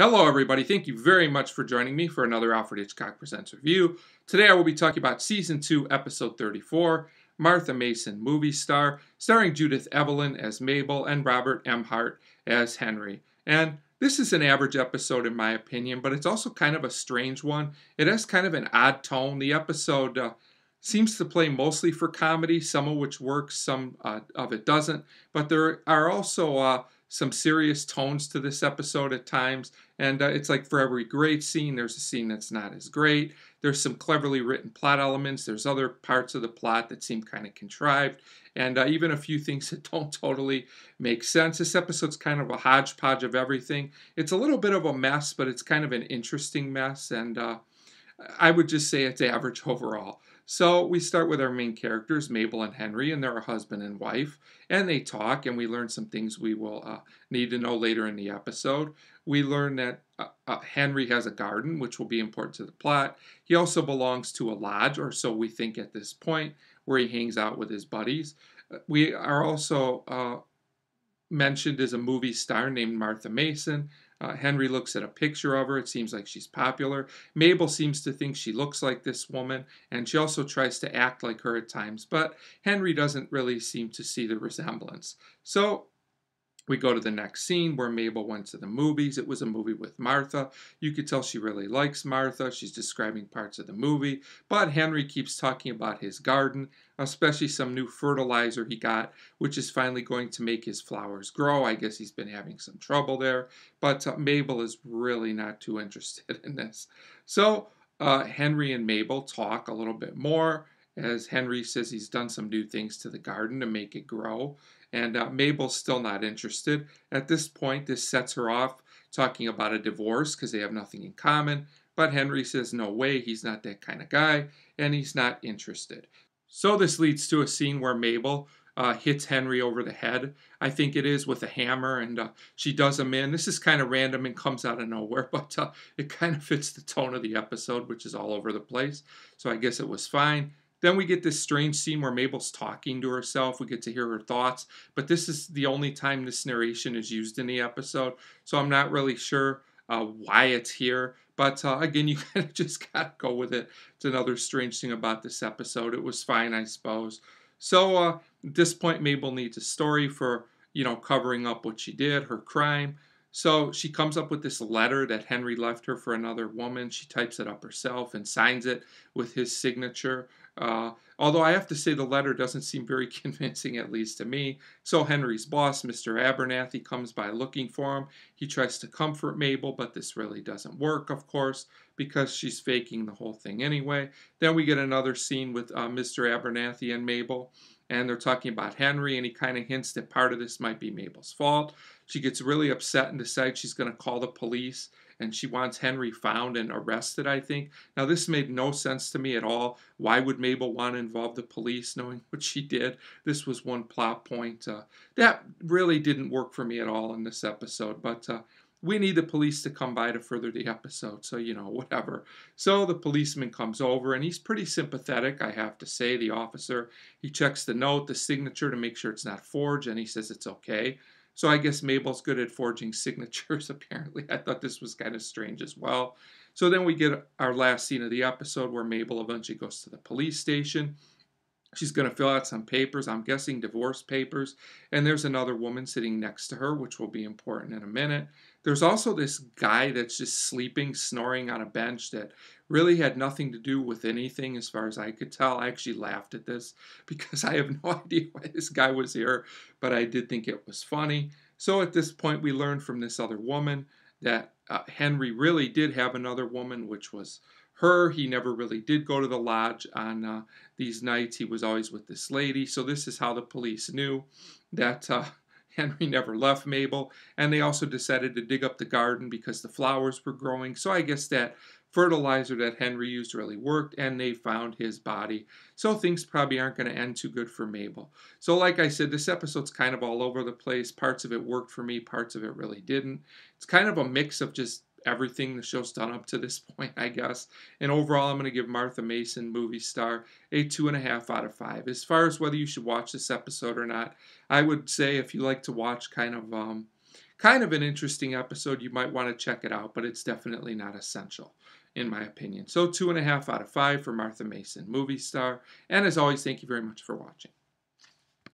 Hello, everybody. Thank you very much for joining me for another Alfred Hitchcock Presents review. Today I will be talking about Season 2, Episode 34, Martha Mason, movie star, starring Judith Evelyn as Mabel and Robert Emhardt as Henry. And this is an average episode in my opinion, but it's also kind of a strange one. It has kind of an odd tone. The episode uh, seems to play mostly for comedy, some of which works, some uh, of it doesn't. But there are also uh, some serious tones to this episode at times. And uh, it's like for every great scene, there's a scene that's not as great. There's some cleverly written plot elements. There's other parts of the plot that seem kind of contrived. And uh, even a few things that don't totally make sense. This episode's kind of a hodgepodge of everything. It's a little bit of a mess, but it's kind of an interesting mess. And uh, I would just say it's average overall. So we start with our main characters, Mabel and Henry, and they're a husband and wife, and they talk, and we learn some things we will uh, need to know later in the episode. We learn that uh, uh, Henry has a garden, which will be important to the plot. He also belongs to a lodge, or so we think at this point, where he hangs out with his buddies. Uh, we are also uh, mentioned as a movie star named Martha Mason. Uh, Henry looks at a picture of her. It seems like she's popular. Mabel seems to think she looks like this woman, and she also tries to act like her at times, but Henry doesn't really seem to see the resemblance. So we go to the next scene where Mabel went to the movies. It was a movie with Martha. You could tell she really likes Martha. She's describing parts of the movie. But Henry keeps talking about his garden, especially some new fertilizer he got, which is finally going to make his flowers grow. I guess he's been having some trouble there. But uh, Mabel is really not too interested in this. So uh, Henry and Mabel talk a little bit more as Henry says he's done some new things to the garden to make it grow. And uh, Mabel's still not interested. At this point, this sets her off talking about a divorce because they have nothing in common. But Henry says, no way, he's not that kind of guy, and he's not interested. So this leads to a scene where Mabel uh, hits Henry over the head. I think it is with a hammer, and uh, she does him in. This is kind of random and comes out of nowhere, but uh, it kind of fits the tone of the episode, which is all over the place. So I guess it was fine. Then we get this strange scene where Mabel's talking to herself. We get to hear her thoughts, but this is the only time this narration is used in the episode, so I'm not really sure uh, why it's here. But uh, again, you kind of just got to go with it. It's another strange thing about this episode. It was fine, I suppose. So uh, at this point, Mabel needs a story for you know covering up what she did, her crime. So she comes up with this letter that Henry left her for another woman. She types it up herself and signs it with his signature. Uh, although I have to say the letter doesn't seem very convincing, at least to me. So Henry's boss, Mr. Abernathy, comes by looking for him. He tries to comfort Mabel, but this really doesn't work, of course, because she's faking the whole thing anyway. Then we get another scene with uh, Mr. Abernathy and Mabel and they're talking about Henry, and he kind of hints that part of this might be Mabel's fault. She gets really upset and decides she's going to call the police, and she wants Henry found and arrested, I think. Now, this made no sense to me at all. Why would Mabel want to involve the police knowing what she did? This was one plot point. Uh, that really didn't work for me at all in this episode, but uh, we need the police to come by to further the episode, so you know, whatever. So the policeman comes over and he's pretty sympathetic, I have to say. The officer, he checks the note, the signature to make sure it's not forged, and he says it's okay. So I guess Mabel's good at forging signatures, apparently. I thought this was kind of strange as well. So then we get our last scene of the episode where Mabel eventually goes to the police station. She's going to fill out some papers, I'm guessing divorce papers. And there's another woman sitting next to her, which will be important in a minute. There's also this guy that's just sleeping, snoring on a bench that really had nothing to do with anything as far as I could tell. I actually laughed at this because I have no idea why this guy was here, but I did think it was funny. So at this point, we learned from this other woman that uh, Henry really did have another woman, which was her. He never really did go to the lodge on uh, these nights. He was always with this lady. So this is how the police knew that uh, Henry never left Mabel. And they also decided to dig up the garden because the flowers were growing. So I guess that fertilizer that Henry used really worked, and they found his body. So things probably aren't going to end too good for Mabel. So, like I said, this episode's kind of all over the place. Parts of it worked for me, parts of it really didn't. It's kind of a mix of just everything the show's done up to this point, I guess. And overall, I'm going to give Martha Mason, movie star, a two and a half out of five. As far as whether you should watch this episode or not, I would say if you like to watch kind of um, kind of an interesting episode. You might want to check it out, but it's definitely not essential, in my opinion. So, two and a half out of five for Martha Mason, movie star. And as always, thank you very much for watching.